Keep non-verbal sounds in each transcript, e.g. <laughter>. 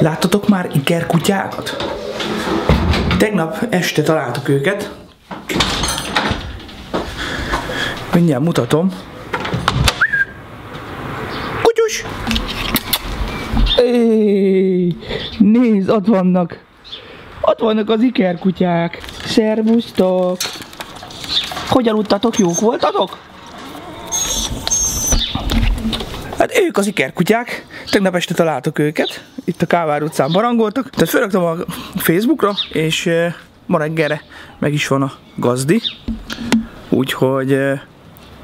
Láttatok már ikerkutyákat? Tegnap este találtuk őket. Mindjárt mutatom. Kutyus! Éj, nézd, ott vannak. Ott vannak az ikerkutyák. Szervusztok! Hogy aludtatok? Jók voltatok? Hát ők az ikerkutyák. Tegnap este találtuk őket. Itt a Kávár utcán barangoltak. Tehát felraktam a Facebookra, és ma reggelre meg is van a gazdi. Úgyhogy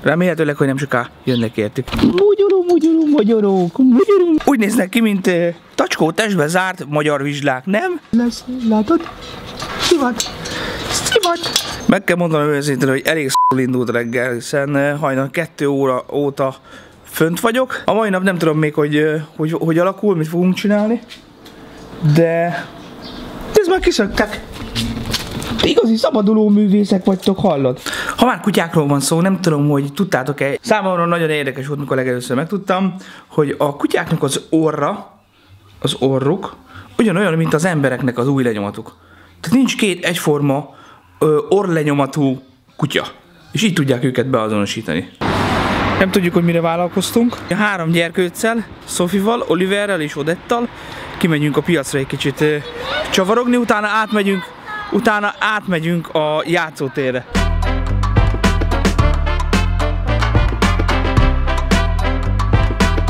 remélhetőleg, hogy nem soká jönnek értük. Magyaró, magyaró, magyarók, magyaró. Úgy néznek ki, mint tacskó testbe zárt magyar vizslák, nem? Lesz, látod? Szivat, szivat. Meg kell mondanom őszintén, hogy elég szól indult reggel, hiszen hajnal 2 óra óta fönt vagyok. A mai nap nem tudom még, hogy, hogy, hogy alakul, mit fogunk csinálni, de ez már kiszöktek. Igazi szabaduló művészek vagytok, hallod? Ha már kutyákról van szó, nem tudom, hogy tudtátok-e. Számomra nagyon érdekes volt, mikor legelőször megtudtam, hogy a kutyáknak az orra, az orruk, ugyanolyan, mint az embereknek az új lenyomatuk. Tehát nincs két egyforma ö, orrlenyomatú kutya. És így tudják őket beazonosítani. Nem tudjuk, hogy mire vállalkoztunk. A három gyerkőccel, Szofival, Oliverrel és Odettal kimegyünk a piacra egy kicsit csavarogni, utána átmegyünk, utána átmegyünk a játszótérre.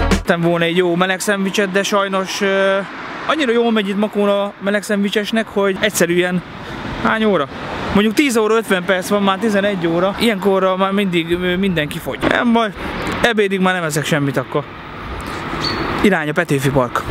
Tettem volna egy jó meleg szendvicset, de sajnos annyira jól megy itt Makón a meleg szendvicsesnek, hogy egyszerűen hány óra? Mondjuk 10 óra 50 perc van, már 11 óra. Ilyenkorra már mindig mindenki fogy. Nem baj, ebédig már nem eszek semmit akkor. Irány a Petőfi Park.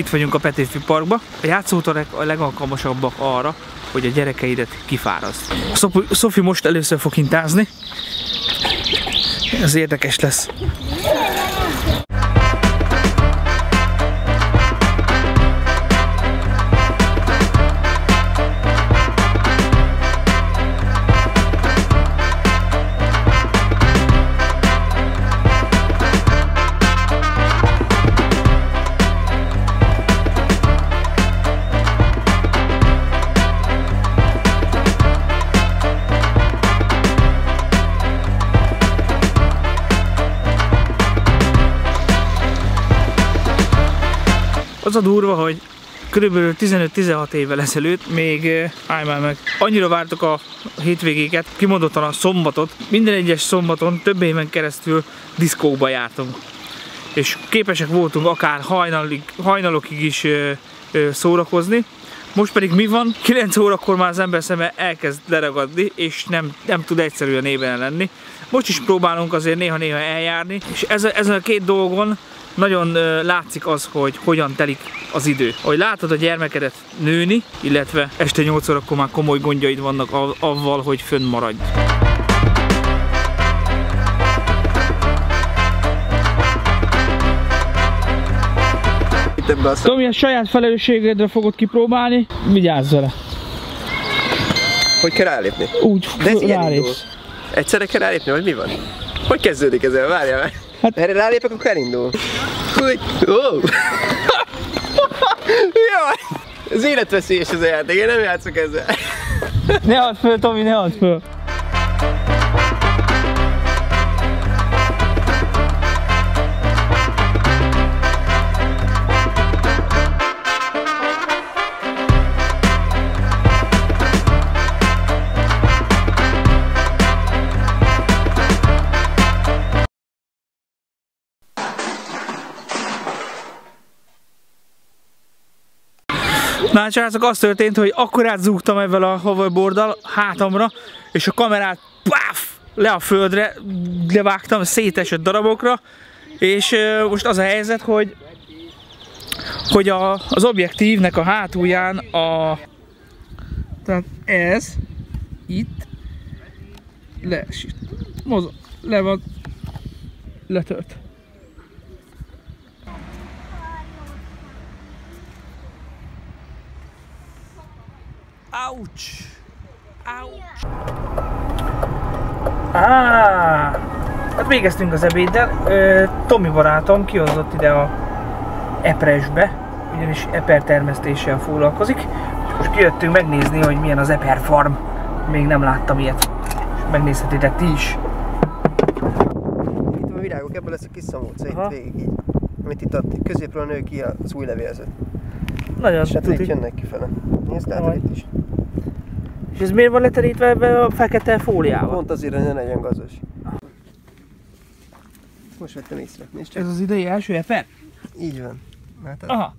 Itt vagyunk a Petőfi Parkba. A játszóterek a legalkalmasabbak arra, hogy a gyerekeidet kifáraszt. Szofi most először fog hintázni. Ez érdekes lesz. Az a durva, hogy körülbelül 15-16 évvel ezelőtt még, eh, állj már meg, annyira vártok a hétvégéket, kimondottan a szombatot, minden egyes szombaton több éven keresztül diszkóba jártunk. És képesek voltunk akár hajnalig, hajnalokig is ö, ö, szórakozni. Most pedig mi van? 9 órakor már az ember szeme elkezd leragadni, és nem, nem tud egyszerűen ébren lenni. Most is próbálunk azért néha-néha eljárni, és ezen, ezen a két dolgon nagyon látszik az, hogy hogyan telik az idő. Ahogy látod a gyermekedet nőni, illetve este 8 órakor már komoly gondjaid vannak av- avval, hogy fönn maradj. Ebbe a. Tomi, a saját felelősségedre fogod kipróbálni, vigyázz vele. Hogy kell rálépni? Úgy De ez rálépsz. Egyszerre kell rálépni, vagy mi van? Hogy kezdődik ez el? Várjál már. Hát- Hát... Erre rálépek, akkor elindul. Hogy... Oh. <laughs> Jaj! Ez életveszélyes ez a játék, én nem játszok ezzel. Ne add föl, Tomi, ne add föl. Na srácok, az történt, hogy akkor átzúgtam ezzel a hoverboarddal hátamra, és a kamerát páf, le a földre, levágtam szétesett darabokra, és most az a helyzet, hogy hogy a, az objektívnek a hátulján a tehát ez itt le, mozog, le van letölt. Ouch! Ouch! Ah! Hát végeztünk az ebéddel. Tomi barátom kihozott ide a epresbe, ugyanis eper termesztéssel foglalkozik. És most kijöttünk megnézni, hogy milyen az eper farm. Még nem láttam ilyet. És megnézhetitek ti is. Itt a virágok, ebből lesz a kis szamóca itt végig így. Amit itt a középről nő ki az új levélzet. Nagyon És hát itt tuti. jönnek kifele. Nézd, látod itt is. És ez miért van leterítve ebbe a fekete fóliával? Pont azért, hogy ne legyen gazos. Most vettem észre. Nézd csak. Ez az idei első eper? Így van. Látod? Aha.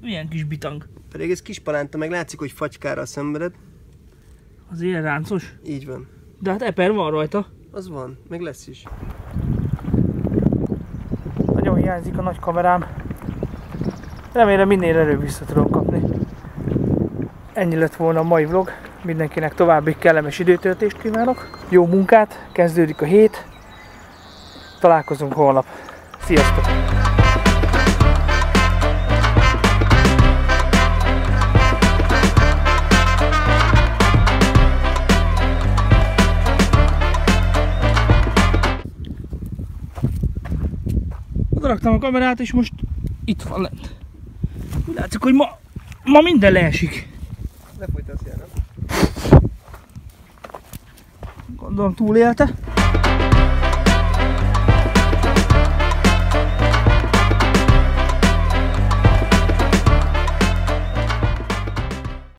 Milyen kis bitang. Pedig ez kis palánta, meg látszik, hogy fagykára szenveded. Az ilyen ráncos. Így van. De hát eper van rajta. Az van, meg lesz is. Nagyon hiányzik a nagy kamerám. Remélem minél előbb vissza tudom kapni. Ennyi lett volna a mai vlog. Mindenkinek további kellemes időtöltést kívánok. Jó munkát, kezdődik a hét. Találkozunk holnap. Sziasztok! Oda raktam a kamerát, és most itt van lent. Látszik, hogy ma, ma minden leesik. Lefújt az jelen. Gondolom túlélte.